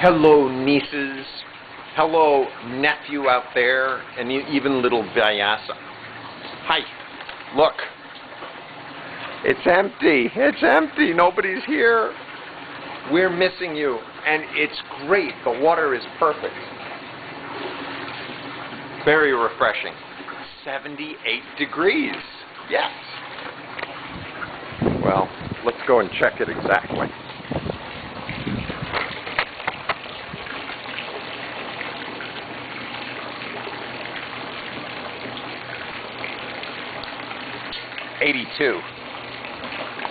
Hello, nieces. Hello, nephew out there, and even little Vyasa. Hi. Look. It's empty. It's empty. Nobody's here. We're missing you, and it's great. The water is perfect. Very refreshing. 78 degrees. Yes. Well, let's go and check it exactly. 82.